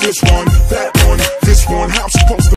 This one, that one, this one, how I'm supposed to